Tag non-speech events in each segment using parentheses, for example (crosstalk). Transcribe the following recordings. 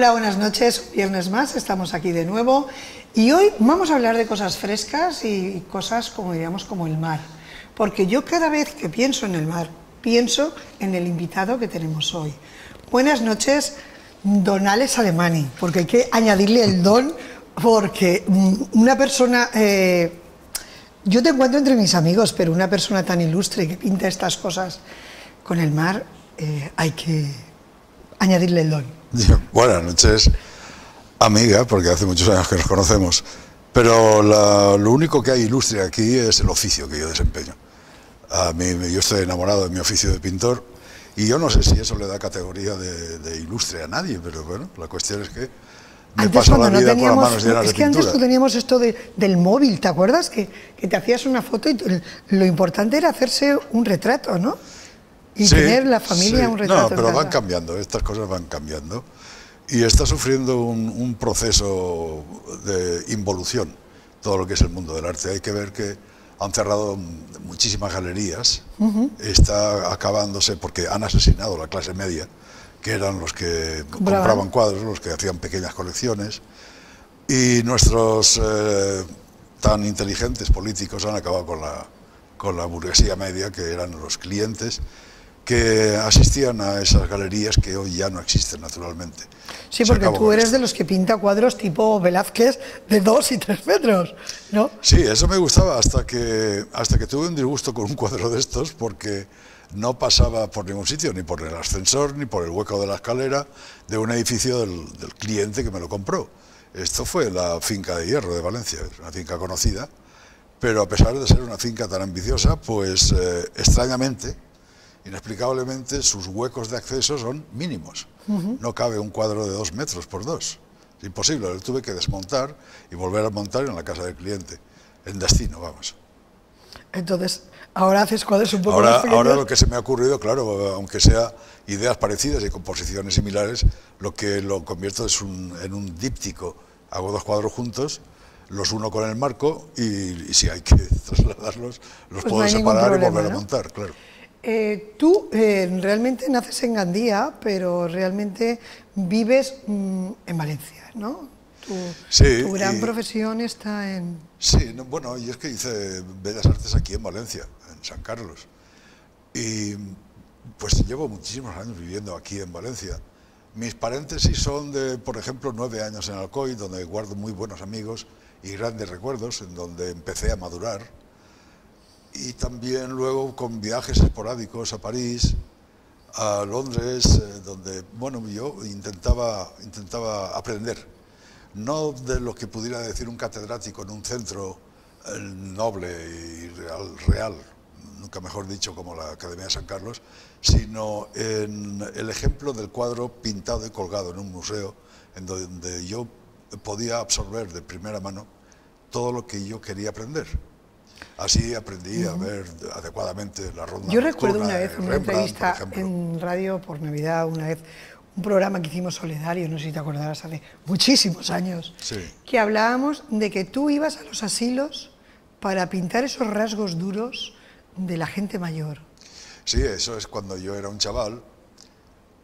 Hola, buenas noches. Viernes más, estamos aquí de nuevo y hoy vamos a hablar de cosas frescas y cosas como diríamos como el mar. Porque yo cada vez que pienso en el mar, pienso en el invitado que tenemos hoy. Buenas noches, don Alex Alemani, porque hay que añadirle el don, porque mm, una persona, eh, yo te encuentro entre mis amigos, pero una persona tan ilustre que pinta estas cosas con el mar, eh, hay que añadirle el don. (laughs) Buenas noches, amiga, porque hace muchos años que nos conocemos, pero lo único que hay ilustre aquí es el oficio que yo desempeño. A mí, yo estoy enamorado de mi oficio de pintor y yo no sé si eso le da categoría de, ilustre a nadie, pero bueno, la cuestión es que me paso la vida con las manos llenas es que antes tú teníamos esto del móvil, ¿te acuerdas? Que, que, te hacías una foto y lo importante era hacerse un retrato, ¿no? Y tener la familia un retrato. No, pero van cambiando, estas cosas van cambiando. Y está sufriendo un, proceso de involución todo lo que es el mundo del arte. Hay que ver que han cerrado muchísimas galerías, está acabándose porque han asesinado la clase media, que eran los que compraban cuadros, los que hacían pequeñas colecciones, y nuestros eh, tan inteligentes políticos han acabado con la, con la burguesía media, que eran los clientes, que asistían a esas galerías que hoy ya no existen naturalmente. Sí, porque tú eres de los que pinta cuadros tipo Velázquez de dos y tres metros, ¿no? Sí, eso me gustaba hasta que, hasta que tuve un disgusto con un cuadro de estos porque no pasaba por ningún sitio, ni por el ascensor, ni por el hueco de la escalera de un edificio del, cliente que me lo compró. Esto fue la finca de hierro de Valencia, una finca conocida, pero a pesar de ser una finca tan ambiciosa, pues eh, extrañamente inexplicablemente sus huecos de acceso son mínimos. No cabe un cuadro de dos metros por dos. Es imposible, lo tuve que desmontar y volver a montar en la casa del cliente, en destino, vamos. Entonces, ahora haces cuadros un poco ahora, más Ahora lo que se me ha ocurrido, claro, aunque sea ideas parecidas y composiciones similares, lo que lo convierto es en un díptico. Hago dos cuadros juntos, los uno con el marco y, si hay que (laughs) trasladarlos, los pues puedo separar y volver a montar, claro. Eh, tú eh, realmente naces en Gandía, pero realmente vives mm, en Valencia, ¿no? Tu, sí, tu gran profesión está en... Sí, bueno, y es que hice Bellas Artes aquí en Valencia, en San Carlos. Y pues llevo muchísimos años viviendo aquí en Valencia. Mis paréntesis son de, por ejemplo, nueve años en Alcoy, donde guardo muy buenos amigos y grandes recuerdos, en donde empecé a madurar y también luego con viajes esporádicos a París, a Londres, eh, donde bueno, yo intentaba, intentaba aprender, no de lo que pudiera decir un catedrático en un centro noble y real, real, nunca mejor dicho como la Academia de San Carlos, sino en el ejemplo del cuadro pintado y colgado en un museo, en donde yo podía absorber de primera mano todo lo que yo quería aprender. Así aprendí a ver adecuadamente la ronda. Yo recuerdo una vez una entrevista en radio por Navidad, una vez un programa que hicimos solidario, no sé si te acordarás, hace muchísimos años, que hablábamos de que tú ibas a los asilos para pintar esos rasgos duros de la gente mayor. Sí, eso es cuando yo era un chaval,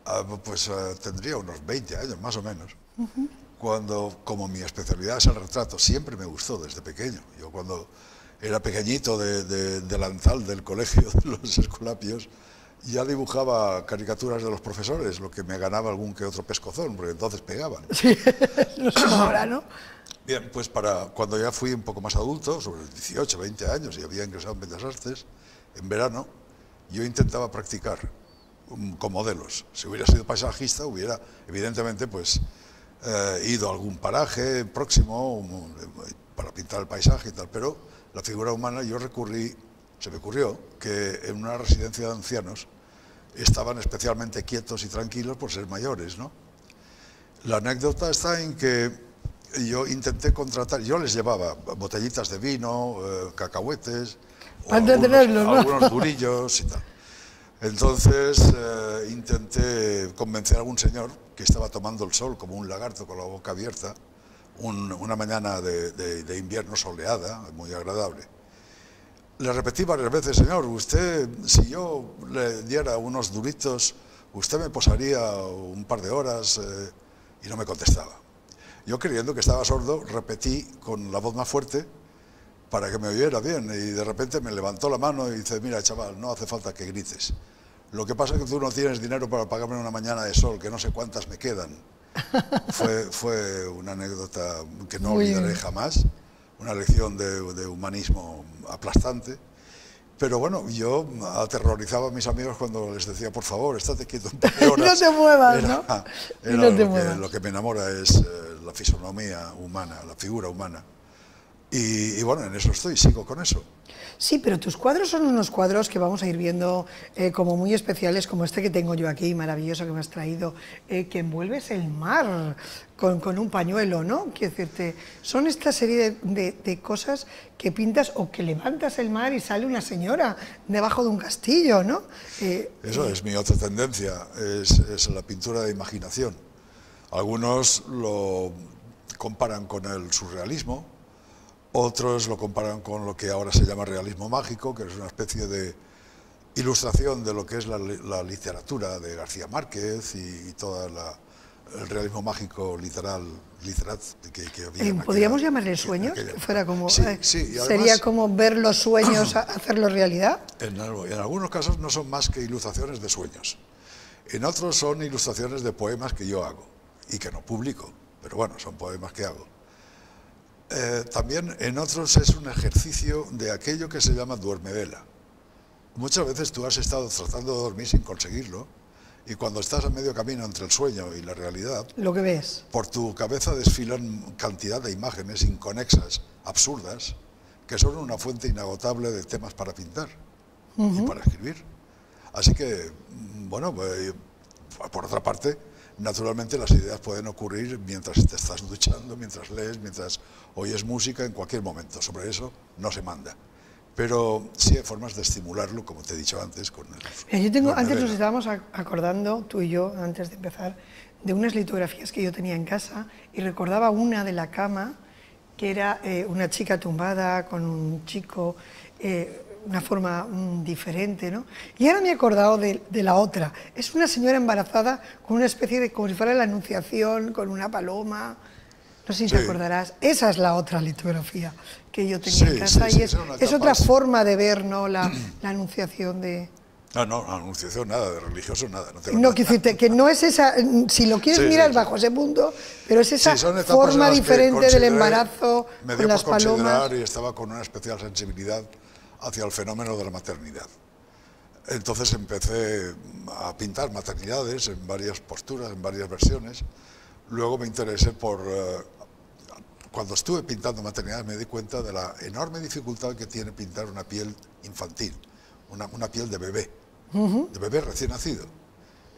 ah, pues ah, tendría unos 20 años más o menos. Cuando, como mi especialidad es el retrato, siempre me gustó desde pequeño. Yo cuando era pequeñito de, de, del colegio de los escolapios, ya dibujaba caricaturas de los profesores, lo que me ganaba algún que otro pescozón, porque entonces pegaban. (laughs) Sí, no sé ahora, ¿no? Bien, pues para cuando ya fui un poco más adulto, sobre 18, 20 años, y había ingresado en Bellas Artes, en verano, yo intentaba practicar con modelos. Si hubiera sido paisajista, hubiera, evidentemente, pues eh, ido a algún paraje próximo para pintar el paisaje y tal, pero la figura humana, yo recurrí, se me ocurrió que en una residencia de ancianos estaban especialmente quietos y tranquilos por ser mayores, ¿no? La anécdota está en que yo intenté contratar, yo les llevaba botellitas de vino, eh, cacahuetes, algunos, durillos y tal. Entonces eh, intenté convencer a algún señor que estaba tomando el sol como un lagarto con la boca abierta, una mañana de, invierno soleada, muy agradable. Le repetí varias veces, señor, usted, si yo le diera unos duritos, usted me posaría un par de horas. Eh, y no me contestaba. Yo creyendo que estaba sordo, repetí con la voz más fuerte para que me oyera bien y de repente me levantó la mano y dice, mira chaval, no hace falta que grites. Lo que pasa es que tú no tienes dinero para pagarme una mañana de sol, que no sé cuántas me quedan. Fue, fue una anécdota que no olvidaré jamás, una lección de, de humanismo aplastante. Pero bueno, yo aterrorizaba a mis amigos cuando les decía, por favor, estate quieto un par de (laughs) horas. no te muevas, ¿no? (laughs) Era no te lo, muevas. Que, lo que me enamora es eh, la fisonomía humana, la figura humana. Y, y, bueno, en eso estoy, sigo con eso. Sí, pero tus cuadros son unos cuadros que vamos a ir viendo eh, como muy especiales, como este que tengo yo aquí, maravilloso que me has traído, eh, que envuelves el mar con, con, un pañuelo, ¿no? Quiero decirte, son esta serie de, de, de, cosas que pintas o que levantas el mar y sale una señora debajo de un castillo, ¿no? Eh, eso es mi otra tendencia, es, es la pintura de imaginación. Algunos lo comparan con el surrealismo, otros lo comparan con lo que ahora se llama realismo mágico, que es una especie de ilustración de lo que es la, la literatura de García Márquez y, y todo el realismo mágico literal, literal que, que había. Eh, ¿Podríamos aquella, llamarle sueños? aquella- Que fuera como. Sí, eh, sí, además- sería como ver los sueños, (clears throat) hacerlos realidad. En, en algunos casos no son más que ilustraciones de sueños. En otros son ilustraciones de poemas que yo hago y que no publico, pero bueno, son poemas que hago. Eh, también en otros es un ejercicio de aquello que se llama duermevela. Muchas veces tú has estado tratando de dormir sin conseguirlo y cuando estás a medio camino entre el sueño y la realidad, Lo que ves. por tu cabeza desfilan cantidad de imágenes inconexas, absurdas, que son una fuente inagotable de temas para pintar y para escribir. Así que, mm, bueno, eh, por otra parte, naturalmente las ideas pueden ocurrir mientras te estás duchando, mientras lees, mientras oyes música, en cualquier momento. Sobre eso no se manda. Pero sí hay formas de estimularlo, como te he dicho antes, con el... Mira, yo tengo, antes nos estábamos ac- acordando, tú y yo, antes de empezar, de unas litografías que yo tenía en casa y recordaba una de la cama que era eh, una chica tumbada con un chico, eh, una forma mm, diferente, ¿no? Y ahora me he acordado de, de la otra. Es una señora embarazada con una especie de, como si fuera la anunciación, con una paloma. No sé si te Sí. acordarás. Esa es la otra litografía que yo tenía Sí, en casa sí, y es, es otra forma de ver, ¿no? La, la anunciación de... No, no, anunciación, nada, de religioso, nada. No, tengo No, decirte que no es esa, si lo quieres Sí, mirar sí, sí. bajo ese punto, pero es esa forma las diferente del embarazo me con dio las por considerar palomas. y estaba con una especial sensibilidad hacia el fenómeno de la maternidad. Entonces empecé a pintar maternidades en varias posturas, en varias versiones. Luego me interesé por... eh, cuando estuve pintando maternidades me di cuenta de la enorme dificultad que tiene pintar una piel infantil, una, una piel de bebé, de bebé recién nacido.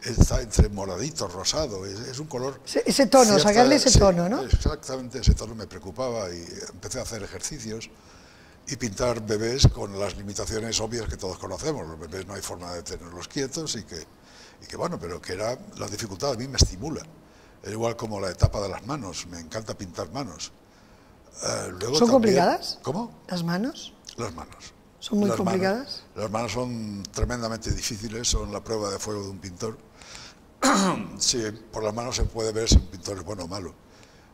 Está entre moradito, rosado, es, es un color Ese- tono, sacarle ese sí, tono, ¿no? Exactamente, ese tono me preocupaba y empecé a hacer ejercicios y pintar bebés con las limitaciones obvias que todos conocemos. Los bebés no hay forma de tenerlos quietos y que, y que bueno, pero que era la dificultad a mí me estimula. Es igual como la etapa de las manos, me encanta pintar manos. Eh, luego ¿Son también- complicadas? ¿Cómo? Las manos. Las manos. ¿Son muy Las manos- complicadas? las manos son tremendamente difíciles, son la prueba de fuego de un pintor. (clears throat) sí, por las manos se puede ver si un pintor es bueno o malo.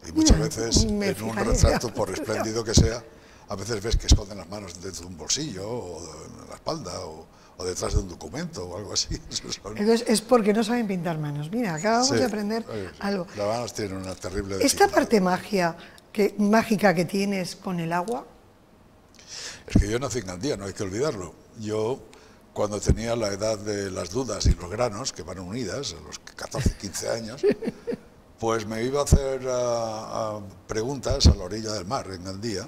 Y muchas veces me en un retrato, por (laughs) espléndido que sea, a veces ves que esconden las manos dentro de un bolsillo o en la espalda o, o detrás de un documento o algo así. (laughs) Son- Entonces es porque no saben pintar manos. Mira, acabamos Sí, de aprender oye, algo. Las manos tienen una terrible Esta dificultad. parte magia que, mágica que tienes con el agua, Es que yo nací en Gandía, no hay que olvidarlo. Yo, cuando tenía la edad de las dudas y los granos, que van unidas, a los 14, 15 años, (laughs) pues me iba a hacer ah, ah, preguntas a la orilla del mar, en Gandía,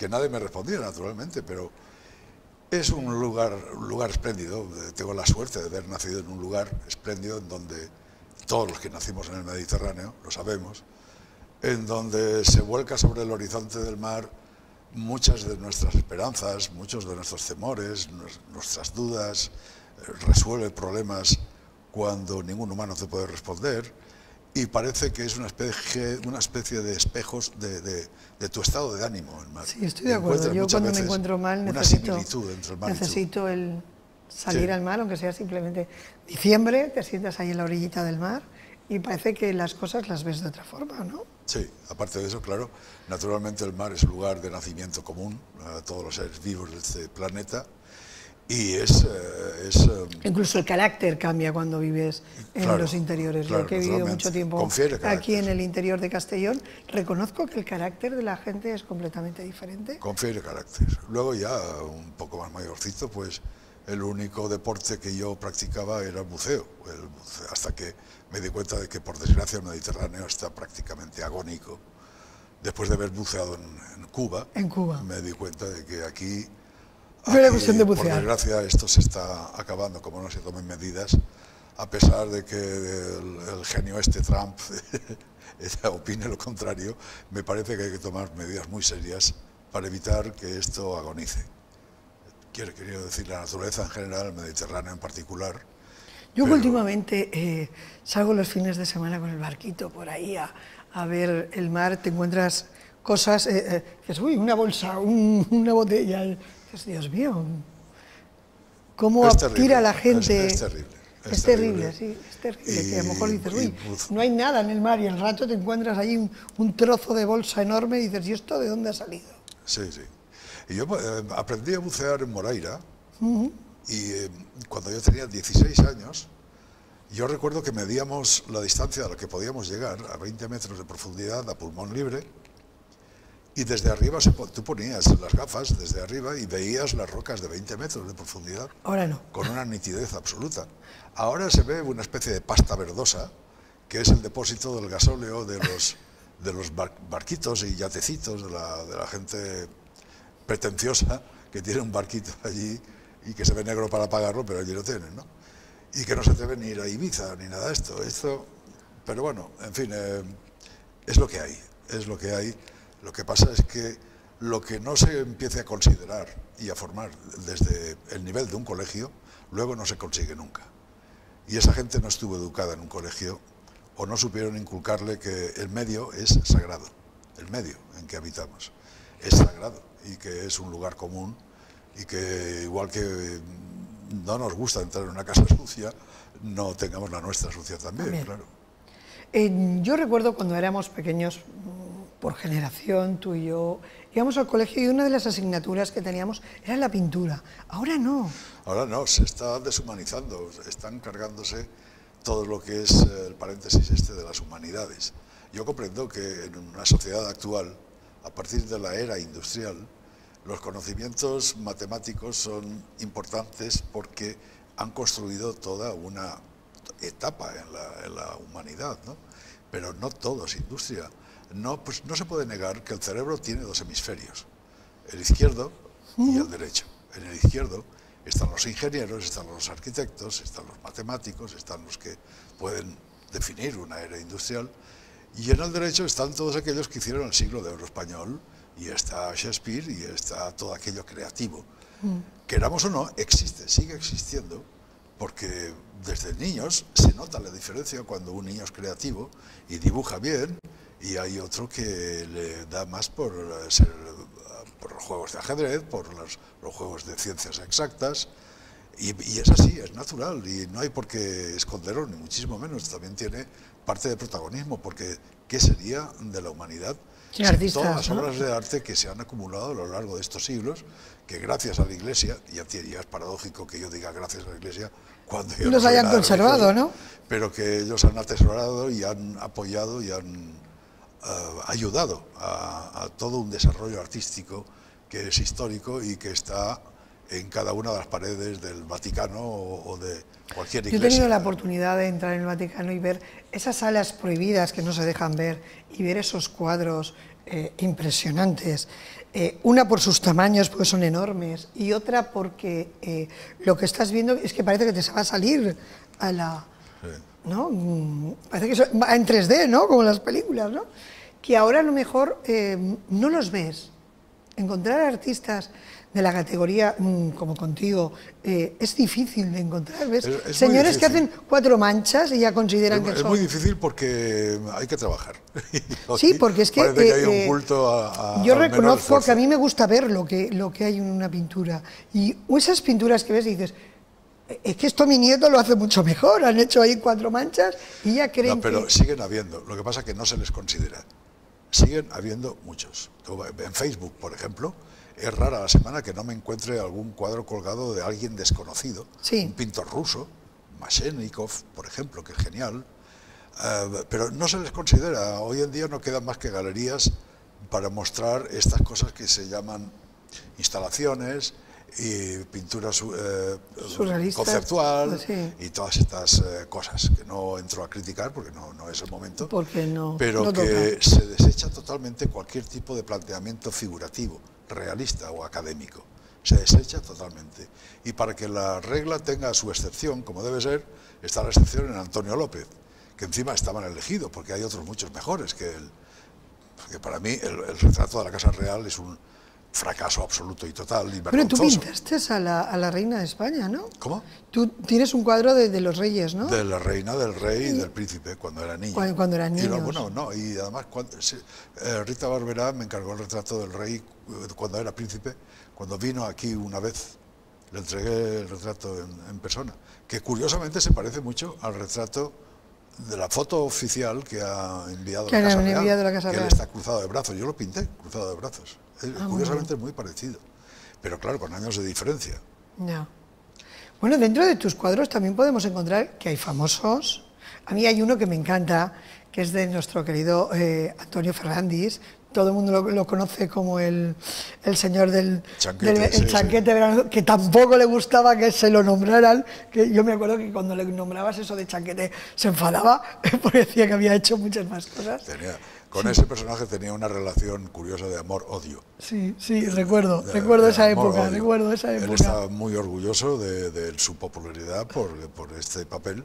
que nadie me respondía, naturalmente, pero es un lugar, un lugar espléndido. Tengo la suerte de haber nacido en un lugar espléndido en donde todos los que nacimos en el Mediterráneo, lo sabemos, en donde se vuelca sobre el horizonte del mar muchas de nuestras esperanzas, muchos de nuestros temores, nues- nuestras dudas, eh, resuelve problemas cuando ningún humano te puede responder y parece que es una especie, una especie de espejos de, de- de tu estado de ánimo. el mar. sí, estoy de acuerdo. Yo cuando me encuentro mal una necesito, similitud entre el mar necesito el salir Sí. al mar, aunque sea simplemente diciembre, te sientas ahí en la orillita del mar y parece que las cosas las ves de otra forma, ¿no? Sí, aparte de eso, claro, naturalmente el mar es un lugar de nacimiento común a todos los seres vivos de este planeta y es... Eh, es eh, Incluso el carácter cambia cuando vives en los interiores. Yo que he vivido mucho tiempo aquí en el interior de Castellón, reconozco que el carácter de la gente es completamente diferente. Confiere carácter. Luego ya, un poco más mayorcito, pues el único deporte que yo practicaba era el buceo, hasta que me di cuenta de que por desgracia el Mediterráneo está prácticamente agónico. Después de haber buceado en, Cuba, en Cuba, me di cuenta de que aquí, de por desgracia esto se está acabando, como no se tomen medidas, a pesar de que el, genio este Trump (laughs) opine lo contrario, me parece que hay que tomar medidas muy serias para evitar que esto agonice quiero, decir la naturaleza en general, el Mediterráneo en particular. Yo últimamente eh, salgo los fines de semana con el barquito por ahí a, ver el mar, te encuentras cosas, eh, eh dices, uy, una bolsa, una botella, dices, Dios mío, cómo tira la gente. Es, terrible. Es, terrible, sí, es terrible. que a lo mejor dices, uy, no hay nada en el mar y el rato te encuentras ahí un, un trozo de bolsa enorme y dices, ¿y esto de dónde ha salido? Sí, sí. Y yo eh, aprendí a bucear en Moraira y eh, cuando yo tenía 16 años, yo recuerdo que medíamos la distancia a la que podíamos llegar, a 20 metros de profundidad, a pulmón libre, y desde arriba se, tú ponías las gafas desde arriba y veías las rocas de 20 metros de profundidad. Ahora no. Con una nitidez absoluta. Ahora se ve una especie de pasta verdosa, que es el depósito del gasóleo de los, de los barquitos y yatecitos de la, de la gente pretenciosa que tiene un barquito allí y que se ve negro para pagarlo, pero allí lo tienen, ¿no? Y que no se atreven ni ir a Ibiza ni nada de esto. esto pero bueno, en fin, eh, es lo que hay, es lo que hay. Lo que pasa es que lo que no se empiece a considerar y a formar desde el nivel de un colegio, luego no se consigue nunca. Y esa gente no estuvo educada en un colegio o no supieron inculcarle que el medio es sagrado, el medio en que habitamos es sagrado y que es un lugar común y que igual que no nos gusta entrar en una casa sucia, no tengamos la nuestra sucia también, claro. yo recuerdo cuando éramos pequeños, por generación, tú y yo, íbamos al colegio y una de las asignaturas que teníamos era la pintura. Ahora no. Ahora no, se está deshumanizando, están cargándose todo lo que es el paréntesis este de las humanidades. Yo comprendo que en una sociedad actual, a partir de la era industrial, los conocimientos matemáticos son importantes porque han construido toda una etapa en la, humanidad, ¿no? pero no todo es industria. No, pues no se puede negar que el cerebro tiene dos hemisferios, el izquierdo y el derecho. En el izquierdo están los ingenieros, están los arquitectos, están los matemáticos, están los que pueden definir una era industrial, y en el derecho están todos aquellos que hicieron el siglo de oro español, y está Shakespeare y está todo aquello creativo. Mm. Queramos o no, existe, sigue existiendo, porque desde niños se nota la diferencia cuando un niño es creativo y dibuja bien, y hay otro que le da más por, ser, por los juegos de ajedrez, por los, los juegos de ciencias exactas, y, y, es así, es natural, y no hay por qué esconderlo, ni muchísimo menos, también tiene parte de protagonismo, porque ¿qué sería de la humanidad todas las obras de arte que se han acumulado a lo largo de estos siglos, que gracias a la Iglesia, y ya es paradójico que yo diga gracias a la Iglesia, cuando ellos los hayan conservado, ¿no? Pero que ellos han atesorado y han apoyado y han eh, ayudado a, todo un desarrollo artístico que es histórico y que está en cada una de las paredes del Vaticano o, de cualquier iglesia. Yo he tenido la oportunidad de entrar en el Vaticano y ver esas salas prohibidas que no se dejan ver y ver esos cuadros eh, impresionantes. Eh, una por sus tamaños, porque son enormes, y otra porque eh, lo que estás viendo es que parece que te va a salir a la... ¿no? Parece que va en 3D, ¿no? Como las películas, ¿no? Que ahora a lo mejor no los ves. Encontrar artistas de la categoría mm, como contigo eh, es difícil de encontrar, ¿ves? Señores que hacen cuatro manchas y ya consideran que es son... Es muy difícil porque hay que trabajar. (laughs) sí, porque es que... hay un eh, culto a, yo reconozco que a mí me gusta ver lo que, lo que hay en una pintura. Y esas pinturas que ves y dices, es que esto mi nieto lo hace mucho mejor, han hecho ahí cuatro manchas y ya creen No, pero que... siguen habiendo, lo que pasa es que no se les considera. Siguen habiendo muchos. En Facebook, por ejemplo, es rara la semana que no me encuentre algún cuadro colgado de alguien desconocido. Sí. Un pintor ruso, Mashenikov, por ejemplo, que es genial. Eh, pero no se les considera. Hoy en día no quedan más que galerías para mostrar estas cosas que se llaman instalaciones y pintura su- eh, conceptual sí. y todas estas eh, cosas que no entro a criticar porque no, no es el momento Porque no- pero no que toca. se desecha totalmente cualquier tipo de planteamiento figurativo realista o académico se desecha totalmente y para que la regla tenga su excepción como debe ser está la excepción en Antonio López que encima estaban elegidos porque hay otros muchos mejores que él porque para mí el, el retrato de la Casa Real es un fracaso absoluto y total y Bueno, tú pintaste a la, a la reina de España, ¿no? ¿Cómo? Tú tienes un cuadro de, de los reyes, ¿no? De la reina, del rey y del príncipe cuando era niño. Cuando- cuando eran Y lo- niños. bueno, no, y además cuando, sí, eh, Rita Barberá me encargó el retrato del rey eh, cuando era príncipe, cuando vino aquí una vez, le entregué el retrato en, en persona, que curiosamente se parece mucho al retrato de la foto oficial que ha enviado Que la Casa Real, enviado la Casa que él está cruzado de brazos. Yo lo pinté cruzado de brazos. Ah, curiosamente es muy parecido, pero claro, con años de diferencia. Ya. Bueno, dentro de tus cuadros también podemos encontrar que hay famosos. A mí hay uno que me encanta, que es de nuestro querido eh, Antonio Ferrandis. Todo el mundo lo, lo conoce como el, el señor del, Chanquete, del- el sí, verano, que tampoco le gustaba que se lo nombraran. Que yo me acuerdo que cuando le nombrabas eso de chanquete se enfadaba (laughs) porque decía que había hecho muchas más cosas. Tenía, con ese personaje tenía una relación curiosa de amor-odio. Sí, sí, recuerdo, de- recuerdo de esa época, recuerdo esa Él época. estaba muy orgulloso de, de su popularidad por, por este papel,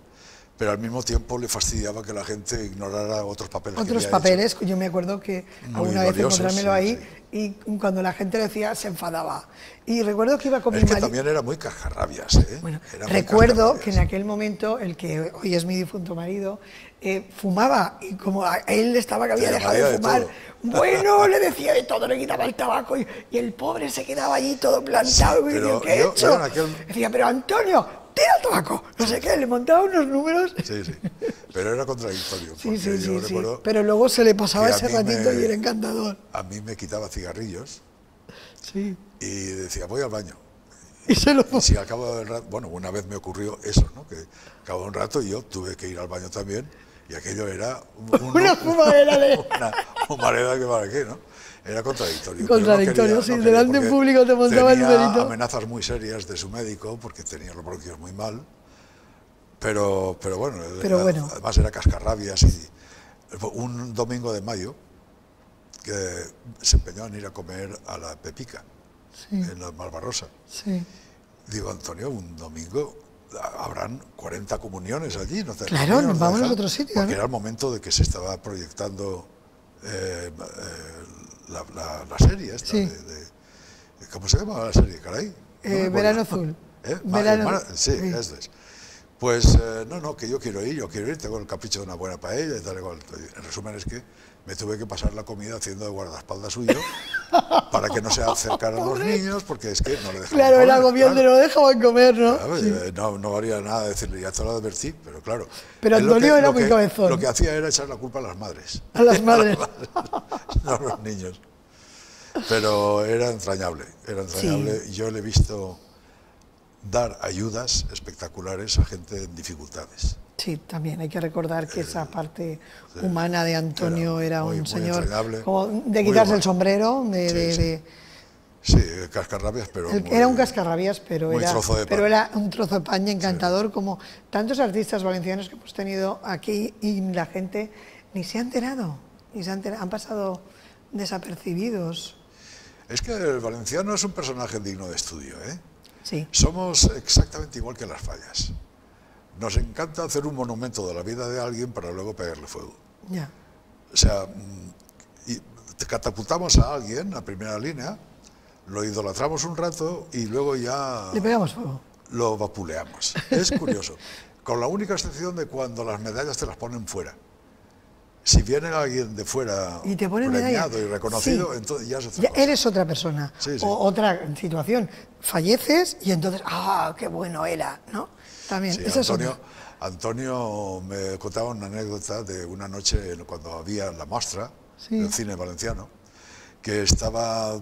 pero al mismo tiempo le fastidiaba que la gente ignorara otros papeles. que Otros había papeles, yo me acuerdo que Muy alguna vez encontrármelo sí, ahí y cuando la gente decía se enfadaba. Y recuerdo que iba con hecho. mi Es que marido. también era muy cascarrabias. ¿eh? Bueno, Era muy recuerdo cascarrabias. que en aquel momento el que hoy es mi difunto marido eh, fumaba y como a él estaba que había dejado de de fumar, todo. bueno, (laughs) le decía de todo, le quitaba el tabaco y, y el pobre se quedaba allí todo plantado y me pero decía, ¿qué he hecho? aquel- Decía, pero Antonio, tira el tabaco, no sé qué, le montaba unos números. Sí, sí. Pero era contradictorio. Sí, sí, sí, sí. Pero luego se le pasaba ese ratito me- y era encantador. A mí me quitaba cigarrillos Sí. y decía, voy al baño. Y se lo Y si al cabo del rato, bueno, una vez me ocurrió eso, ¿no? Que al cabo de un rato yo tuve que ir al baño también y aquello era un- un- (laughs) (laughs) (laughs) Una fumadera de- una humareda que para qué, ¿no? Era contradictorio. pero no Contradictorio, sí, delante porque público te montaba el numerito. amenazas muy serias de su médico porque tenía los bronquios muy mal, pero, pero bueno, Pero era- bueno. además era cascarrabias y un domingo de mayo que se empeñó en ir a comer a la Pepica, Sí, en la Malvarrosa. sí. Digo, Antonio, un domingo ha- habrán 40 comuniones allí. No te- Claro, no nos vamos a otro sitio, Porque ¿no? era el momento de que se estaba proyectando eh, eh, la, la- la serie esta. Sí. de- de- ¿Cómo se llama la serie, caray? No Eh. Verano Azul. ¿Eh? Ma- Verano- Mar- sí, sí. eso es. Pues eh, no, no, que yo quiero ir, yo quiero ir, tengo el capricho de una buena paella y tal y cual. En resumen es que me tuve que pasar la comida haciendo de guardaespaldas suyo (laughs) para que no se acercaran los niños, porque es que no le dejaban Claro, comer, gobierno, claro. no dejaban comer, ¿no? Claro, Sí. eh, no, no valía nada decirle, ya te lo advertí, pero claro. Pero Antonio era muy que- cabezón. Lo que hacía era echar la culpa a las madres, A las (laughs) madres. no a los niños. Pero era entrañable, era entrañable. Yo le he visto dar ayudas espectaculares a gente en dificultades. Sí, también hay que recordar que esa parte humana de Antonio Era era, muy- un señor como de quitarse el sombrero, de, Sí, de- sí. de- Sí, cascarrabias, pero. el- muy- era un cascarrabias, pero era, trozo de pan. pero era un trozo de pan encantador, como tantos artistas valencianos que hemos tenido aquí y la gente ni se ha enterado, ni se ha enterado, han pasado desapercibidos. Es que el valenciano es un personaje digno de estudio, ¿eh? Sí, Somos exactamente igual que las fallas. Nos encanta hacer un monumento de la vida de alguien para luego pegarle fuego. O sea, mm, y catapultamos a alguien a primera línea, lo idolatramos un rato y luego ya Le pegamos fuego. lo vapuleamos. Es curioso. (laughs) Con la única excepción de cuando las medallas te las ponen fuera. Si viene alguien de fuera y te ponen medalla. y reconocido, Sí. entonces ya cosa. eres otra persona. Sí, sí. O otra situación. Falleces y entonces, ¡ah, qué bueno era! ¿No? También. Esa Antonio. Antonio me contaba una anécdota de una noche cuando había la muestra del cine valenciano, que estaba, eh,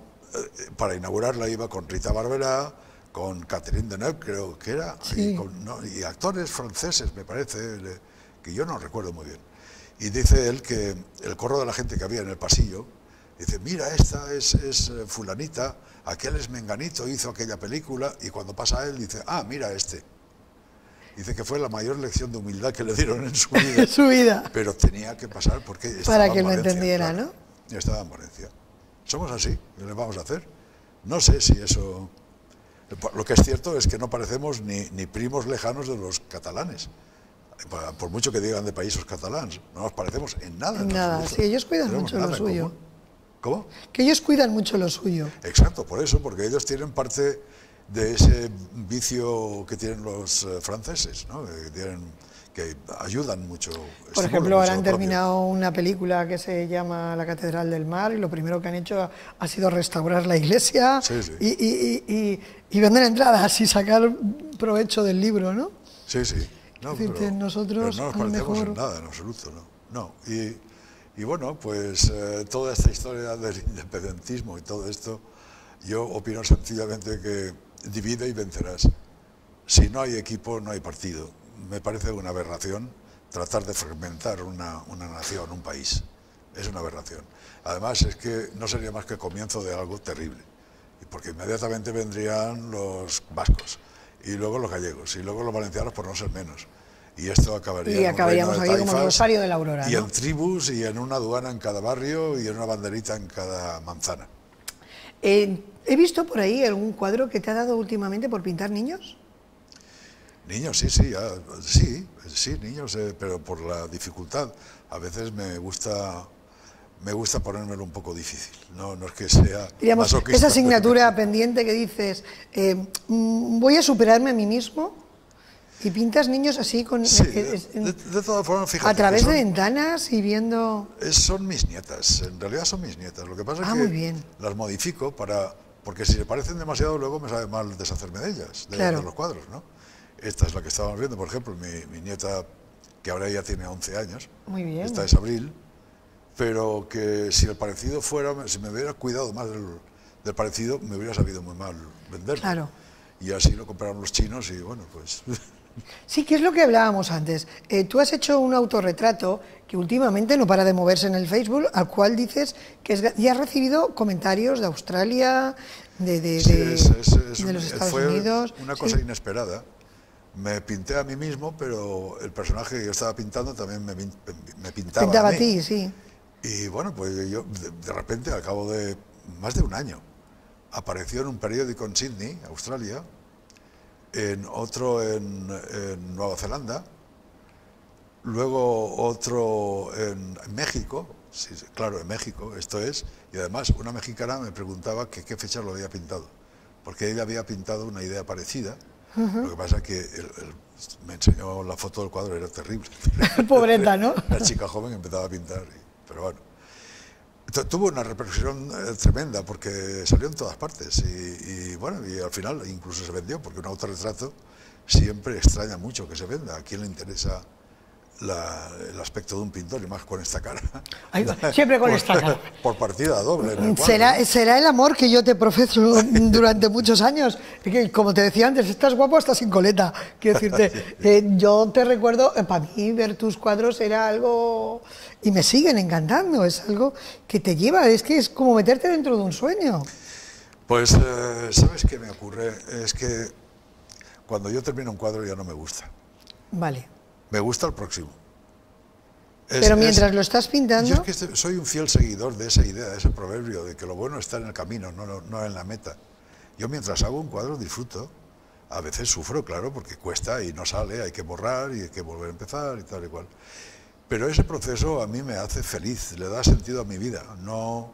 para inaugurarla iba con Rita Barberá, con Catherine Deneuve, creo que era, y, con- no, y actores franceses, me parece, que yo no recuerdo muy bien. Y dice él que el corro de la gente que había en el pasillo, dice, mira, esta es, es eh, fulanita, aquel es Menganito, hizo aquella película, y cuando pasa él dice, ah, mira este. Dice que fue la mayor lección de humildad que le dieron en su (laughs) vida. En su vida. Pero tenía que pasar porque estaba Para en que lo Valencia, entendiera, claro. ¿no? Estaba en Valencia. Somos así, ¿qué le vamos a hacer? No sé si eso... Lo que es cierto es que no parecemos ni, ni primos lejanos de los catalanes. Por- mucho que digan de países catalanes, no nos parecemos en nada. En nada, absoluto. sí, ellos cuidan Tenemos mucho lo suyo. ¿Cómo? Que ellos cuidan mucho lo suyo. Exacto, por eso, porque ellos tienen parte de ese vicio que tienen los eh, franceses, ¿no? que, tienen- que ayudan mucho. Por ejemplo, ahora han terminado una película que se llama La Catedral del Mar y lo primero que han hecho ha sido restaurar la iglesia Sí, sí. Y, y- y- y- y vender entradas y sacar provecho del libro, ¿no? Sí, sí. No, Es decir, que nosotros, pero no nos parecemos mejor- en nada, en absoluto, ¿no? No. Y, y bueno, pues eh, toda esta historia del independentismo y todo esto, yo opino sencillamente que divide y vencerás. Si no hay equipo, no hay partido. Me parece una aberración tratar de fragmentar una, una nación, un país. Es una aberración. Además, es que no sería más que el comienzo de algo terrible. Y Porque inmediatamente vendrían los vascos, y luego los gallegos, y luego los valencianos por no ser menos. Y esto acabaría Y en un acabaríamos reino de aquí como el taifas, Rosario de la Aurora, Y ¿no? en tribus, y en una aduana en cada barrio, y en una banderita en cada manzana. Eh, he visto por ahí algún cuadro que te ha dado últimamente por pintar niños. Niños, sí, sí, ah, sí, sí, niños, eh, pero por la dificultad. A veces me gusta, me gusta ponérmelo un poco difícil. No, no es que sea Digamos, esa pero- asignatura (laughs) pendiente que dices, eh, mm, voy a superarme a mí mismo y pintas niños así con, Sí, eh, es- de, de todas formas, fíjate. a través que de ventanas y viendo... Es- Son mis nietas, en realidad son mis nietas. Lo que pasa Ah, es que muy bien. las modifico para. Porque si se parecen demasiado, luego me sabe mal deshacerme de ellas, de, Claro. de los cuadros, ¿no? Esta es la que estábamos viendo, por ejemplo, mi, mi nieta, que ahora ya tiene 11 años. Muy bien. Esta es Abril, pero que si el parecido fuera, si me hubiera cuidado más del, del parecido, me hubiera sabido muy mal venderlo. Claro. Y así lo compraron los chinos y bueno, pues. (laughs) Sí, que es lo que hablábamos antes. Eh, tú has hecho un autorretrato que últimamente no para de moverse en el Facebook, al cual dices que es, gra- y has recibido comentarios de Australia, de, de, Sí, de- es- es- de los Estados fue Unidos. Una Sí. cosa inesperada. Me pinté a mí mismo, pero el personaje que yo estaba pintando también me, me pintaba. Pintaba a a mí. ti, sí. Y bueno, pues yo de, de repente, al cabo de más de un año, apareció en un periódico en Sydney, Australia, en otro en, en Nueva Zelanda, luego otro en México, sí, claro, en México, esto es, y además una mexicana me preguntaba que qué fecha lo había pintado, porque ella había pintado una idea parecida, lo que pasa es que el- el- me enseñó la foto del cuadro, era terrible. (laughs) Pobreta, ¿no? (laughs) La chica joven empezaba a pintar, y- pero bueno. Tu- Tuvo una repercusión eh, tremenda porque salió en todas partes y, y, bueno, y al final incluso se vendió porque un autorretrato siempre extraña mucho que se venda. ¿A quién le interesa la- el aspecto de un pintor y más con esta cara? Ay, siempre con Por- esta cara. Por partida doble. en el cuadro, Será, será el amor que yo te profeso (laughs) durante muchos años. Como te decía antes, estás guapo hasta sin coleta. Quiero decirte, (laughs) eh, yo te recuerdo, eh, para mí ver tus cuadros era algo. Y me siguen encantando, es algo que te lleva, es que es como meterte dentro de un sueño. Pues, eh, ¿sabes qué me ocurre? Es que cuando yo termino un cuadro ya no me gusta. Vale. Me gusta el próximo. Es- Pero es- mientras lo estás pintando. Yo es que este- soy un fiel seguidor de esa idea, de ese proverbio, de que lo bueno está en el camino, no, no, no en la meta. Yo mientras hago un cuadro disfruto. A veces sufro, claro, porque cuesta y no sale, hay que borrar y hay que volver a empezar y tal y cual. Pero ese proceso a mí me hace feliz, le da sentido a mi vida. No,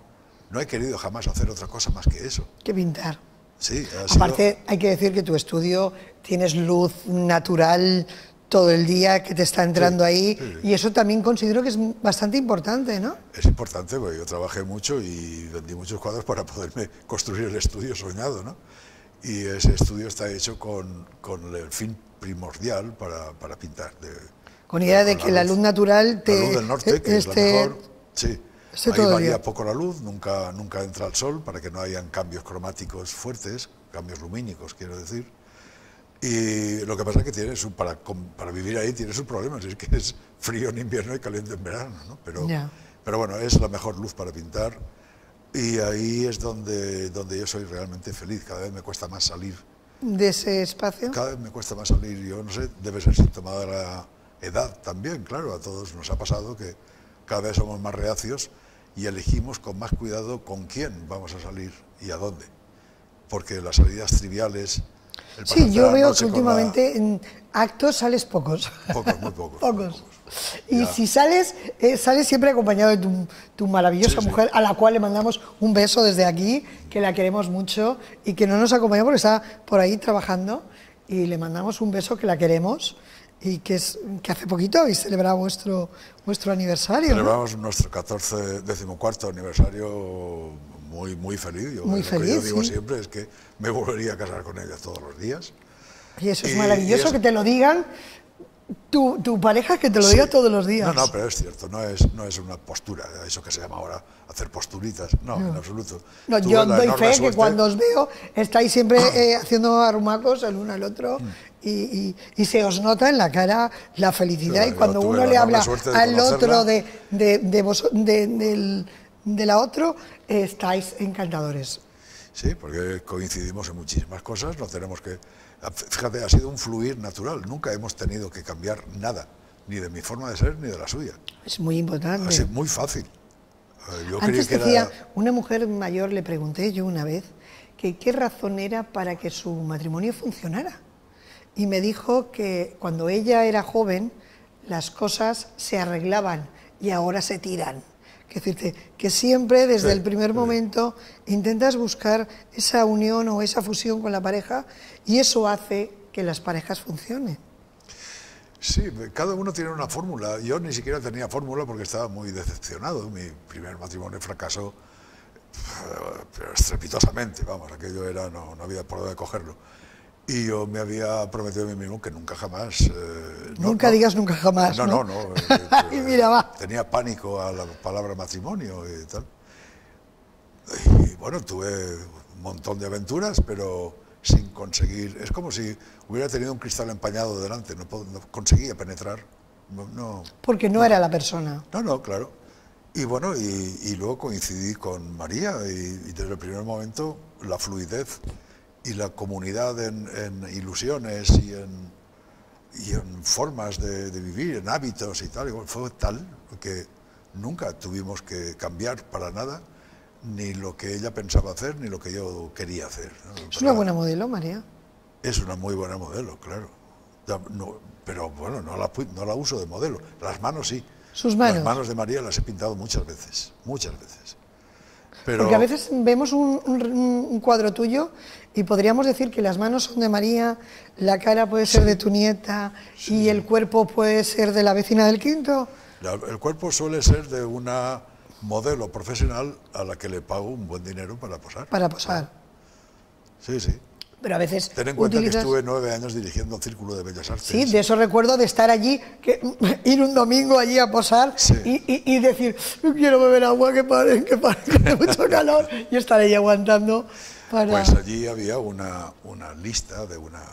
no he querido jamás hacer otra cosa más que eso. que pintar. Sí, ha sido- Aparte, hay que decir que tu estudio tienes luz natural todo el día que te está entrando ahí y eso también considero que es bastante importante, ¿no? Es importante, porque yo trabajé mucho y vendí muchos cuadros para poderme construir el estudio soñado, ¿no? Y ese estudio está hecho con, con el fin primordial para, para pintar. De, con idea de, que la luz, natural te... La luz del norte, que es la mejor, sí. Ahí varía poco la luz, nunca, nunca entra el sol para que no hayan cambios cromáticos fuertes, cambios lumínicos, quiero decir y lo que pasa es que tiene su, para, para vivir ahí tiene sus problemas, es que es frío en invierno y caliente en verano, ¿no? Pero, pero bueno, es la mejor luz para pintar. Y ahí es donde, donde yo soy realmente feliz, cada vez me cuesta más salir. ¿De ese espacio? Cada vez me cuesta más salir, yo no sé, debe ser síntoma de la edad también, claro, a todos nos ha pasado que cada vez somos más reacios y elegimos con más cuidado con quién vamos a salir y a dónde, porque las salidas triviales Sí, yo veo que últimamente en actos sales pocos. Pocos, muy pocos. (laughs) pocos. Y si sales, eh, sales siempre acompañado de tu, maravillosa mujer, a la cual le mandamos un beso desde aquí, que la queremos mucho y que no nos acompaña porque está por ahí trabajando. Y le mandamos un beso que la queremos y que, es, que hace poquito habéis celebrado vuestro, vuestro aniversario. Celebramos nuestro 14, decimocuarto aniversario muy, muy feliz. Yo, muy lo feliz, que yo digo siempre es que me volvería a casar con ella todos los días. Y eso es maravilloso que te lo digan. Tu, tu, pareja que te lo diga todos los días. No, no, pero es cierto, no es, no es una postura, eso que se llama ahora hacer posturitas, no, en absoluto. No, yo doy fe que cuando os veo estáis siempre (clears throat) eh, haciendo arrumacos el uno al otro mm. y, y, se os nota en la cara la felicidad y cuando uno le habla al otro de, de, de, del, de la otro, estáis encantadores. Sí, porque coincidimos en muchísimas cosas, no tenemos que... Fíjate, ha sido un fluir natural, nunca hemos tenido que cambiar nada, ni de mi forma de ser ni de la suya. Es muy importante. Sido muy fácil. Eh, yo Antes que decía, una mujer mayor le pregunté yo una vez que qué razón era para que su matrimonio funcionara. Y me dijo que cuando ella era joven, las cosas se arreglaban y ahora se tiran. Que decirte que siempre desde el primer momento intentas buscar esa unión o esa fusión con la pareja y eso hace que las parejas funcionen. Sí, cada uno tiene una fórmula. Yo ni siquiera tenía fórmula porque estaba muy decepcionado. Mi primer matrimonio fracasó pero estrepitosamente, vamos, aquello era, no, no había por dónde cogerlo. Y yo me había prometido a mí mismo que nunca jamás... Eh, nunca digas nunca jamás. No, no, no. (laughs) y mira, va. Tenía pánico a la palabra matrimonio y tal. Y bueno, tuve un montón de aventuras, pero sin conseguir... Es como si hubiera tenido un cristal empañado delante, no, conseguía penetrar. No, Porque no era la persona. No, no, claro. Y bueno, y, luego coincidí con María y desde el primer momento la fluidez y la comunidad en, ilusiones y en, y en formas de, vivir, en hábitos y tal, fue tal que nunca tuvimos que cambiar para nada ni lo que ella pensaba hacer ni lo que yo quería hacer. Es una buena modelo, María. Es una muy buena modelo, claro. pero bueno, no la, no la uso de modelo. Las manos sí. Sus manos. Las manos de María las he pintado muchas veces, muchas veces. Porque a veces vemos un, cuadro tuyo y podríamos decir que las manos son de María, la cara puede ser de tu nieta y el cuerpo puede ser de la vecina del quinto. El cuerpo suele ser de una modelo profesional a la que le pago un buen dinero para posar. Para posar. Sí, sí. Pero a veces. Ten en cuenta que estuve nueve años dirigiendo el Círculo de Bellas Artes. Sí, de eso recuerdo de estar allí, que, (laughs) ir un domingo allí a posar y, decir, no quiero beber agua, que paren, que paren, que hace mucho (laughs) calor, y estar ahí aguantando. Para... Pues allí había una, una lista de una,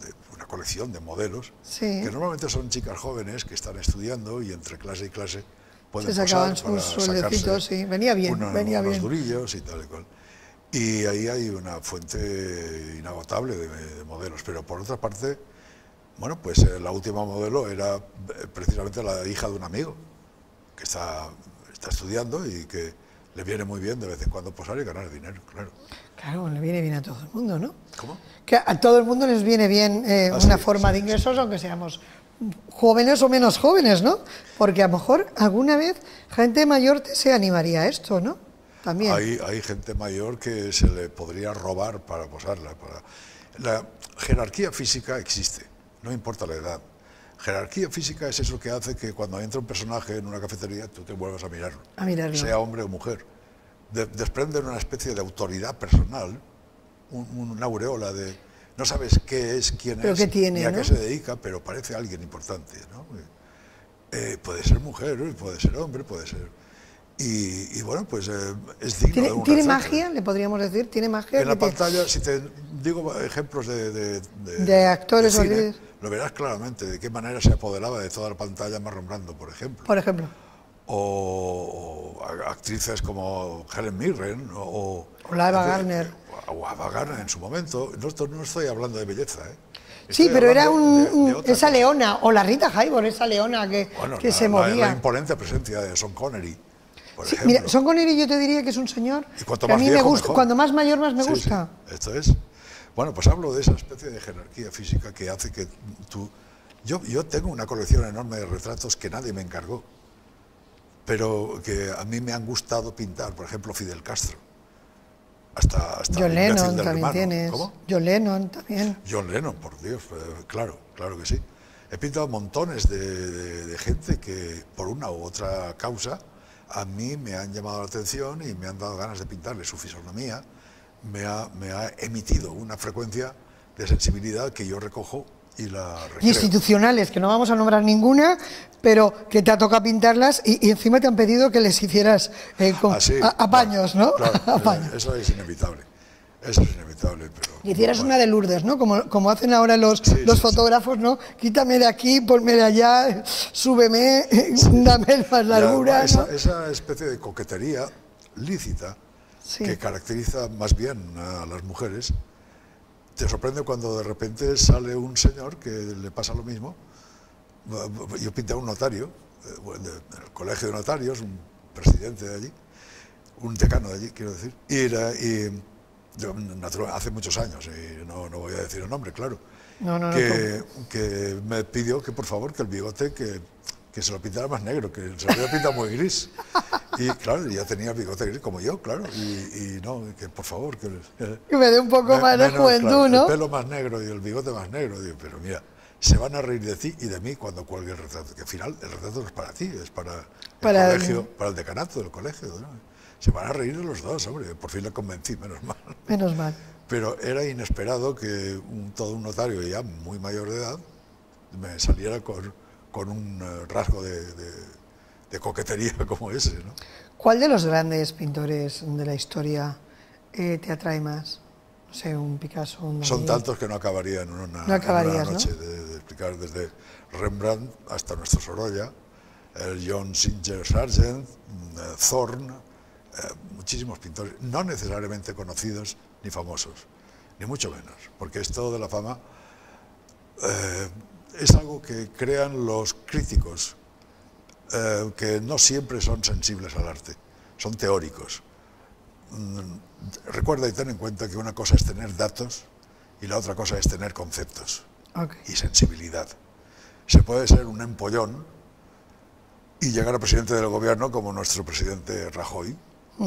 de una colección de modelos, que normalmente son chicas jóvenes que están estudiando y entre clase y clase pueden Se sacaban sus sueldecitos, sí. Venía bien, venía unos bien. durillos y tal y cual. Y ahí hay una fuente inagotable de, modelos. Pero por otra parte, bueno, pues eh, la última modelo era eh, precisamente la hija de un amigo que está, está estudiando y que le viene muy bien de vez en cuando posar y ganar dinero, claro. Claro, le viene bien a todo el mundo, ¿no? ¿Cómo? Que a todo el mundo les viene bien eh, una forma de ingresos, aunque seamos jóvenes o menos jóvenes, ¿no? Porque a lo mejor alguna vez gente mayor te se animaría a esto, ¿no? Hay, hay gente mayor que se le podría robar para posarla. Para... La jerarquía física existe, no importa la edad. Jerarquía física es eso que hace que cuando entra un personaje en una cafetería tú te vuelvas a mirarlo, A mirarlo. sea hombre o mujer. De- desprenden una especie de autoridad personal, un- una aureola de... No sabes qué es, quién Pero es, tiene, ni a ¿no? qué se dedica, pero parece alguien importante. ¿no? Eh, puede ser mujer, puede ser hombre, puede ser... Y, y bueno, pues eh, es digno ¿Tiene, de un tiene retrato. magia? ¿Le podríamos decir? ¿Tiene magia? En la te- pantalla, si te digo ejemplos de, de, De actores o cine, actrices. lo verás claramente, de qué manera se apoderaba de toda la pantalla Marlon Brando, por ejemplo. Por ejemplo. O, o actrices como Helen Mirren, o, O la Eva Gardner. O Eva Gardner en su momento. No, no estoy hablando de belleza, ¿eh? Sí, Estoy pero era un, de- de esa leona, o la Rita Hayworth, esa leona que, Bueno, que la- se la- movía. La, imponente presencia de Sean Connery, por Sí, ejemplo. mira, Son Connery yo te diría que es un señor Y cuanto que a más mí me viejo, gusta, mejor. cuando más mayor más me Sí, gusta. sí, esto es. Bueno, pues hablo de esa especie de jerarquía física que hace que tú... Yo, yo tengo una colección enorme de retratos que nadie me encargó, pero que a mí me han gustado pintar, por ejemplo, Fidel Castro. Hasta, hasta John Lennon también hermano. tienes. ¿Cómo? John Lennon también. John Lennon, por Dios, eh, claro, claro que sí. He pintado montones de, de- de gente que por una u otra causa a mí me han llamado la atención y me han dado ganas de pintarle su fisonomía, me ha, me ha emitido una frecuencia de sensibilidad que yo recojo y la Y recreo. institucionales, que no vamos a nombrar ninguna, pero que te ha tocado pintarlas y, y encima te han pedido que les hicieras eh, con- Así, a- apaños, ¿no? Claro, (laughs) eh, Apaños. eso es inevitable. Eso es inevitable, pero... Y hicieras bueno. una de Lourdes, ¿no? Como, como hacen ahora los, Sí, los sí, fotógrafos, ¿no? Quítame de aquí, ponme de allá, súbeme, (laughs) dame más largura, esa, esa especie de coquetería lícita que caracteriza más bien a las mujeres, te sorprende cuando de repente sale un señor que le pasa lo mismo. Yo pinté a un notario, eh, del colegio de notarios, un presidente de allí, un decano de allí, quiero decir, y, era- y yo, natural- hace muchos años, y no, no voy a decir el nombre, claro, No, no, no, que, que me pidió que por favor que el bigote que, que se lo pintara más negro, que se lo había pintado muy gris. Y claro, ya tenía el bigote gris como yo, claro, y, y no, que por favor, que, Que me dé un poco me- más de juventud, claro, ¿no? El pelo más negro y el bigote más negro. Digo, pero mira, se van a reír de ti y de mí cuando cuelgue el retrato. Que al final el retrato no es para ti, es para el Para el- colegio, para el decanato del colegio. ¿no? Se van a reír de los dos, hombre. Por fin le convencí, menos mal. Menos mal. Pero era inesperado que un- todo un notario ya muy mayor de edad me saliera con, con un eh, rasgo de, de- de coquetería (laughs) como ese. ¿no? ¿Cuál de los grandes pintores de la historia eh, te atrae más? No sé, un Picasso, un Son tantos que no acabaría en una, No acabarías, en una ¿no? noche de, de explicar desde Rembrandt hasta nuestro Sorolla, el John Singer Sargent, mm, eh, Thorne, eh, muchísimos pintores, no necesariamente conocidos ni famosos, ni mucho menos, porque esto de la fama eh, es algo que crean los críticos, eh, que no siempre son sensibles al arte, son teóricos. Mm, Recuerda y ten en cuenta que una cosa es tener datos y la otra cosa es tener conceptos y sensibilidad. Se puede ser un empollón y llegar a presidente del gobierno como nuestro presidente Rajoy,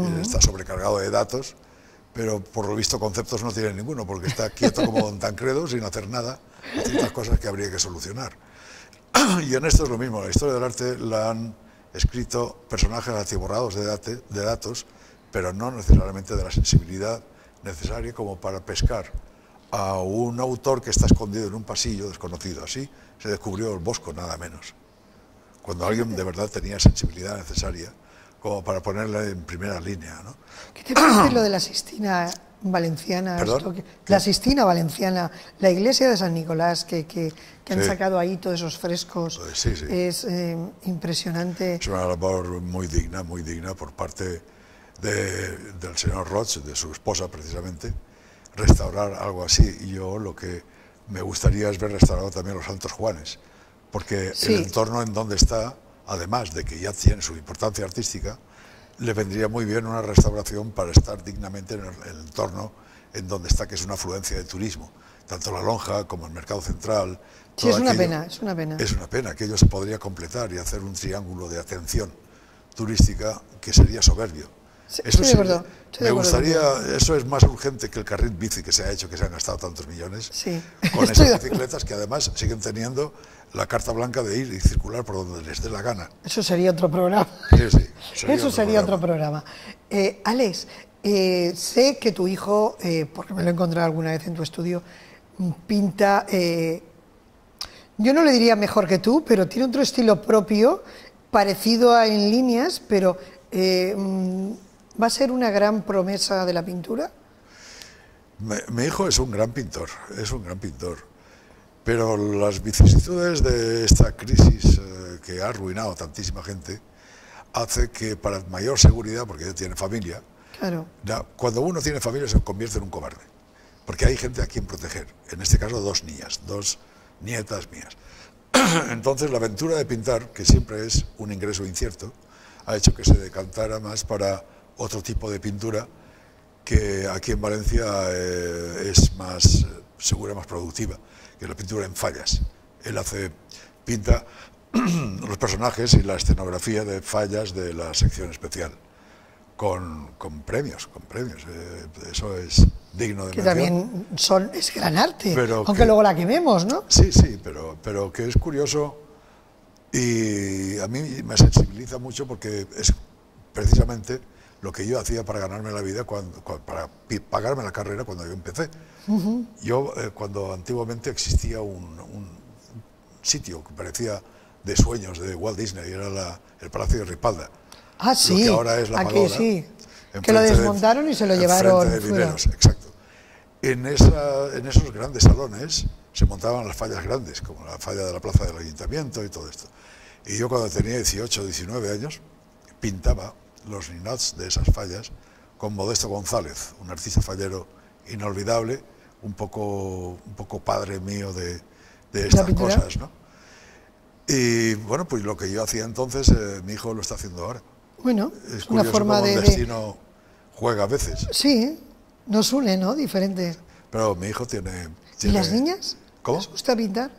que está sobrecargado de datos, pero por lo visto conceptos no tiene ninguno, porque está quieto como (laughs) don Tancredo sin hacer nada, ciertas cosas que habría que solucionar. (clears throat) Y en esto es lo mismo, la historia del arte la han escrito personajes atiborrados de, date- de datos, pero no necesariamente de la sensibilidad necesaria como para pescar a un autor que está escondido en un pasillo desconocido. Así se descubrió el Bosco, nada menos. Cuando alguien de verdad tenía sensibilidad necesaria como para ponerla en primera línea. ¿no? ¿Qué te parece lo de la (clears throat) Sistina valenciana? ¿Perdón? esto que- la Sistina valenciana, la iglesia de San Nicolás, que, que- que han Sí. sacado ahí todos esos frescos. Pues sí, sí. Es eh, impresionante. Es una labor muy digna, muy digna por parte de- del señor Roch, de su esposa precisamente, restaurar algo así. Y yo lo que me gustaría es ver restaurado también los Santos Juanes, porque el entorno en donde está, además de que ya tiene su importancia artística, le vendría muy bien una restauración para estar dignamente en el, entorno en donde está, que es una afluencia de turismo, tanto la lonja como el mercado central. Sí, es una aquello. pena, es una pena. Es una pena, aquello se podría completar y hacer un triángulo de atención turística que sería soberbio. Eso sí, acuerdo, me gustaría, eso es más urgente que el carril bici que se ha hecho, que se han gastado tantos millones, Sí, (laughs) con esas bicicletas que además siguen teniendo la carta blanca de ir y circular por donde les dé la gana. Eso sería otro programa. Sí, sí, (laughs) Eso sería otro programa. Eh, Alex, eh, sé que tu hijo, eh, porque me lo he encontrado alguna vez en tu estudio, mm, pinta, eh, yo no le diría mejor que tú, pero tiene otro estilo propio, parecido a en líneas, pero mm, va a ser una gran promesa de la pintura. Mi hijo es un gran pintor, es un gran pintor, pero las vicisitudes de esta crisis eh, que ha arruinado a tantísima gente hace que para mayor seguridad, porque él tiene familia, Claro. ya, cuando uno tiene familia se convierte en un cobarde, porque hay gente a quien proteger, en este caso dos niñas, dos nietas mías. (clears throat) Entonces la aventura de pintar, que siempre es un ingreso incierto, ha hecho que se decantara más para otro tipo de pintura que aquí en Valencia eh, es más segura, más productiva, que es la pintura en fallas. Él hace, pinta (clears throat) los personajes y la escenografía de fallas de la sección especial, con, con premios, con premios. eh, eso es digno de Que mención. también son, es gran arte, Pero aunque que- luego la quememos, ¿no? Sí, sí, pero, pero que es curioso y a mí me sensibiliza mucho porque es precisamente lo que yo hacía para ganarme la vida, cuando, cua- para pagarme la carrera cuando yo empecé. Yo, eh, cuando antiguamente existía un, un sitio que parecía de sueños de Walt Disney, era la- el Palacio de Ripalda. Ah, sí. Lo que ahora es la aquí pagoda. sí. Que lo de- desmontaron y se lo llevaron de. Viveros, exacto. En, esa- en esos grandes salones se montaban las fallas grandes, como la falla de la plaza del ayuntamiento y todo esto. Y yo cuando tenía 18 19 años, pintaba los ninots de esas fallas con Modesto González, un artista fallero inolvidable, un poco, un poco padre mío de, de estas cosas, ¿no? Y bueno, pues lo que yo hacía entonces, eh, mi hijo lo está haciendo ahora. Bueno, Es una forma cómo de, el de- destino juega a veces. Sí, nos une, ¿no? Diferente. Pero mi hijo tiene... ¿Y tiene- las niñas? ¿Cómo? ¿Les gusta pintar?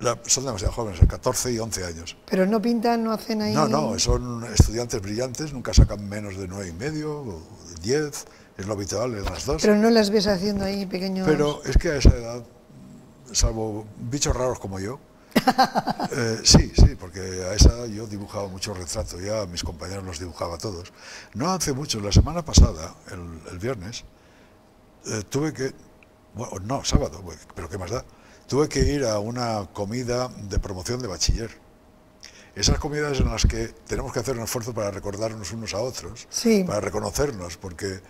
La- son demasiado jóvenes, 14 y 11 años. Pero no pintan, no hacen ahí... No, no, son estudiantes brillantes, nunca sacan menos de 9 y medio, o 10, es lo habitual en las dos. Pero no las ves haciendo ahí pequeños... Pero es que a esa edad, salvo bichos raros como yo, (laughs) eh, sí, sí, porque a esa edad yo dibujaba muchos retratos, ya a mis compañeros los dibujaba todos. No hace mucho, la semana pasada, el, el viernes, eh, tuve que, bueno, no, sábado, pero qué más da, tuve que ir a una comida de promoción de bachiller. Esas comidas en las que tenemos que hacer un esfuerzo para recordarnos unos a otros, Sí. para reconocernos, porque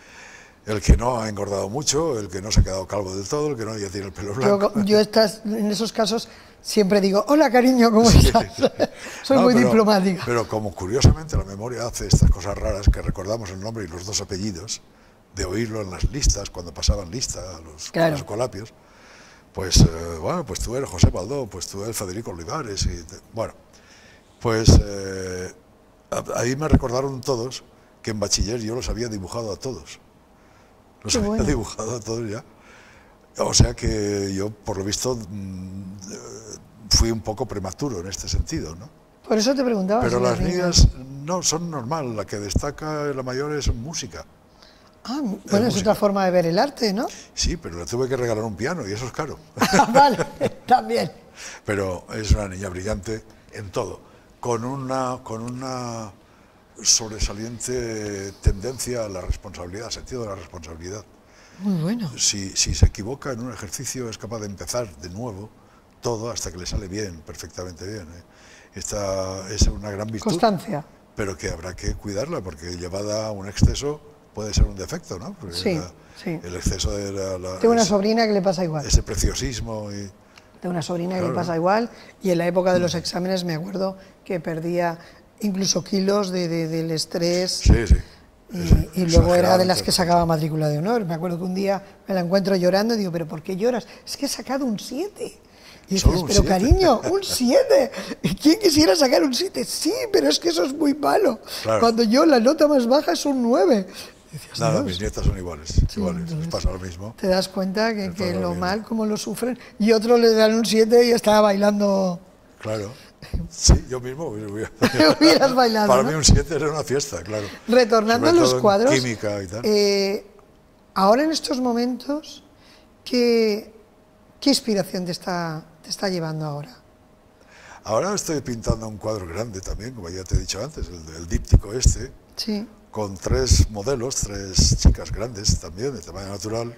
el que no ha engordado mucho, el que no se ha quedado calvo del todo, el que no ya tiene el pelo blanco. Yo, yo estas, en esos casos siempre digo, hola cariño, ¿cómo (laughs) estás? (laughs) Soy No, muy pero- diplomática. Pero como curiosamente la memoria hace estas cosas raras que recordamos el nombre y los dos apellidos, de oírlo en las listas, cuando pasaban lista a los, a Claro. los colapios, pues eh, bueno, pues tú eres José Baldó, pues tú eres Federico Olivares, y te- bueno, pues eh, ahí me recordaron todos que en bachiller yo los había dibujado a todos. Los Qué había bueno. dibujado a todos ya. O sea que yo, por lo visto, mm, fui un poco prematuro en este sentido, ¿no? Por eso te preguntaba. Pero las niñas no son normal, la que destaca la mayor es música. Ah, bueno, es otra forma de ver el arte, ¿no? Sí, pero le tuve que regalar un piano y eso es caro. (laughs) vale, (laughs) también. Pero es una niña brillante en todo, con una, con una sobresaliente tendencia a la responsabilidad, sentido de la responsabilidad. Muy bueno. Si, si se equivoca en un ejercicio es capaz de empezar de nuevo todo hasta que le sale bien, perfectamente bien. ¿eh? Esta es una gran virtud. Constancia. pero que habrá que cuidarla porque llevada a un exceso puede ser un defecto, ¿no? Porque Sí, la- sí. El exceso de la, la- Tengo una ese, sobrina que le pasa igual. ese preciosismo y Tengo una sobrina que le pasa igual y en la época de los exámenes me acuerdo que perdía incluso kilos de, de- del estrés sí, sí. y, luego era de las que sacaba matrícula de honor. Me acuerdo que un día me la encuentro llorando y digo, ¿pero por qué lloras? Es que he sacado un 7. Y dices, pero siete". cariño, (laughs) un 7. ¿Quién quisiera sacar un 7? Sí, pero es que eso es muy malo. Claro. Cuando yo la nota más baja es un 9. Decías, Nada, mis nietas son iguales, iguales, les pasa lo mismo. Te das cuenta que, lo mal como lo sufren y otro le dan un 7 y estaba bailando. Claro. (laughs) Sí, yo mismo hubiera, (laughs) hubieras bailado. Para ¿no? mí un 7 era una fiesta, claro. Retornando a los cuadros, Química y tal. eh, ahora en estos momentos, ¿qué, qué inspiración te está, te está llevando ahora? Ahora estoy pintando un cuadro grande también, como ya te he dicho antes, el, el díptico este, Sí, con tres modelos, tres chicas grandes también, de tamaño natural,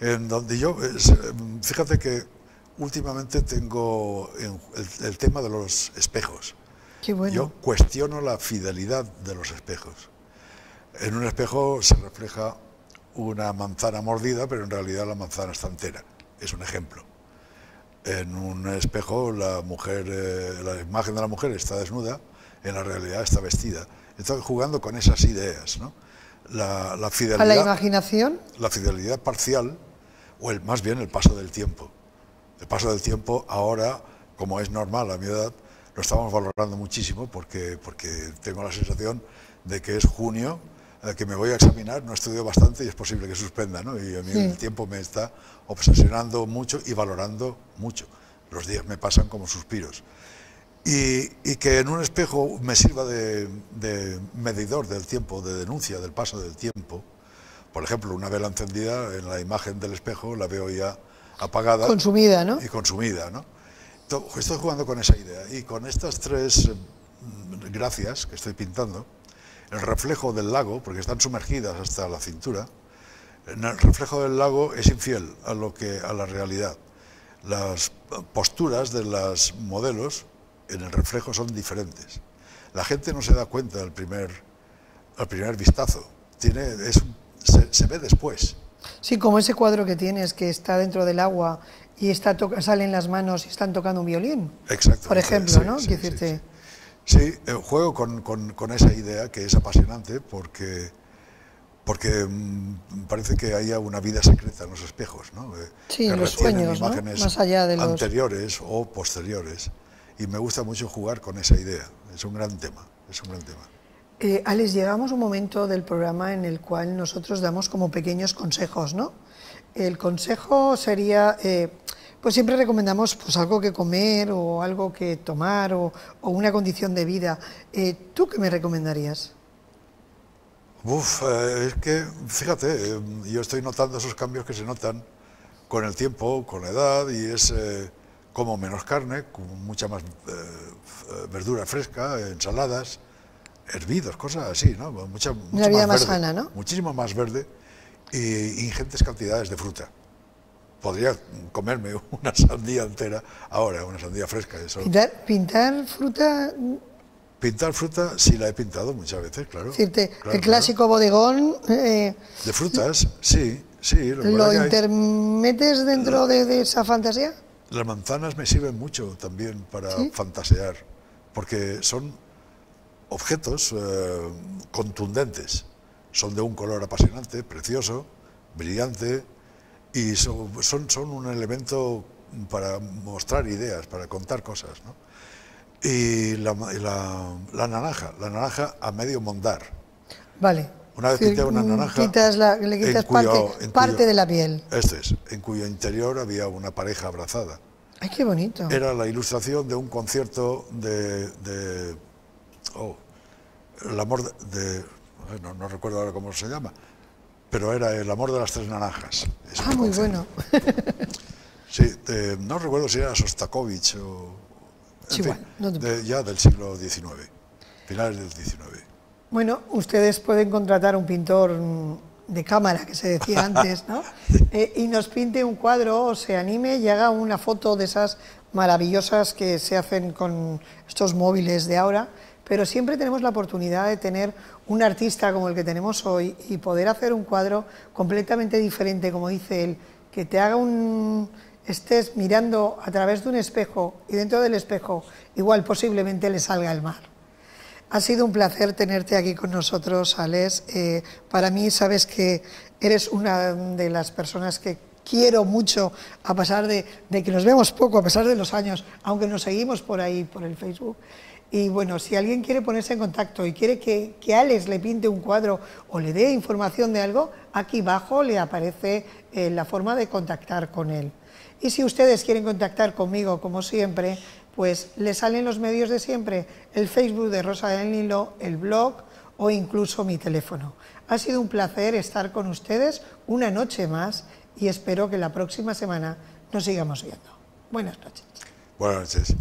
en donde yo, es, em, fíjate que últimamente tengo en- el, el tema de los espejos. qué bueno. Yo cuestiono la fidelidad de los espejos. En un espejo se refleja una manzana mordida, pero en realidad la manzana está entera. Es un ejemplo. En un espejo la mujer, eh, la imagen de la mujer está desnuda, en la realidad está vestida. Estoy jugando con esas ideas, ¿no? La, la a la fidelidad, imaginación, la fidelidad parcial, o el, más bien el paso del tiempo. El paso del tiempo ahora, como es normal a mi edad, lo estamos valorando muchísimo porque, porque tengo la sensación de que es junio, que me voy a examinar, no estudio bastante y es posible que suspenda, ¿no? Y a mí Sí. el tiempo me está obsesionando mucho y valorando mucho. Los días me pasan como suspiros. Y, y que en un espejo me sirva de, de medidor del tiempo, de denuncia del paso del tiempo. Por ejemplo, una vela encendida en la imagen del espejo la veo ya apagada consumida, ¿no? y consumida. ¿no? To- Estoy jugando con esa idea y con estas tres mm, gracias que estoy pintando, el reflejo del lago, porque están sumergidas hasta la cintura, el reflejo del lago es infiel a, lo que, a la realidad. Las posturas de las modelos en el reflejo son diferentes. La gente no se da cuenta al primer, al primer vistazo. Tiene, es, un- se, se ve después. Sí, como ese cuadro que tienes que está dentro del agua y está salen las manos y están tocando un violín. Exacto. Por ejemplo, sí, ¿no? sí, decirte, Sí, eh, juego con, con- con esa idea que es apasionante porque, porque mm, parece que haya una vida secreta en los espejos, ¿no? Eh, Sí, que en los sueños, ¿no? imágenes Más allá de los- anteriores o posteriores. Y me gusta mucho jugar con esa idea. Es un gran tema, es un gran tema. Eh, Alex, llegamos a un momento del programa en el cual nosotros damos como pequeños consejos, ¿no? El consejo sería, eh, pues siempre recomendamos pues algo que comer o algo que tomar o, o una condición de vida. Eh, ¿Tú qué me recomendarías? Uf, eh, es que, fíjate, eh, yo estoy notando esos cambios que se notan con el tiempo, con la edad, y es eh, como menos carne, con mucha más eh, verdura fresca, ensaladas, hervidos, cosas así, ¿no? Mucha, mucho vida más verde, sana, ¿no? Muchísimo más verde y ingentes cantidades de fruta. Podría comerme (laughs) una sandía entera ahora, una sandía fresca. Eso. Pintar, pintar fruta, Pintar fruta sí la he pintado muchas veces, claro. Claro, el claro. clásico bodegón, eh, De frutas, sí, sí. Lo, ¿lo hay- intermetes dentro de, de esa fantasía? Las manzanas me sirven mucho también para ¿Sí? fantasear, porque son objetos eh, contundentes, son de un color apasionante, precioso, brillante, y son, son, son un elemento para mostrar ideas, para contar cosas. ¿no? Y, la, y la- la naranja, la naranja a medio mondar. Vale. Una vez pinté una mm, naranja. quitas la- le quitas cuyo- parte, parte cuyo- de la piel. Esto es, en cuyo interior había una pareja abrazada. Ay, qué bonito. Era la ilustración de un concierto de. de oh, el amor de. de- no, no recuerdo ahora cómo se llama, pero era El amor de las tres naranjas. Ah, muy bueno. Sí, no recuerdo si era Sostakovich o. Sí, fin, bueno, no te de- ya del siglo XIX, finales del XIX. Bueno, ustedes pueden contratar un pintor de cámara, que se decía (laughs) antes, ¿no? Eh, y nos pinte un cuadro, o se anime y haga una foto de esas maravillosas que se hacen con estos móviles de ahora. Pero siempre tenemos la oportunidad de tener un artista como el que tenemos hoy y poder hacer un cuadro completamente diferente, como dice él, que te haga un estés mirando a través de un espejo y dentro del espejo igual posiblemente le salga el mar. Ha sido un placer tenerte aquí con nosotros, Alex. Eh, para mí, sabes que eres una de las personas que quiero mucho, a pesar de, de que nos vemos poco, a pesar de los años, aunque nos seguimos por ahí, por el Facebook. Y bueno, si alguien quiere ponerse en contacto y quiere que, que Alex le pinte un cuadro o le dé información de algo, aquí abajo le aparece eh, la forma de contactar con él. Y si ustedes quieren contactar conmigo, como siempre, pues le salen los medios de siempre, el Facebook de Rosa del Nilo, el blog o incluso mi teléfono. Ha sido un placer estar con ustedes una noche más y espero que la próxima semana nos sigamos viendo. Buenas noches. Buenas noches.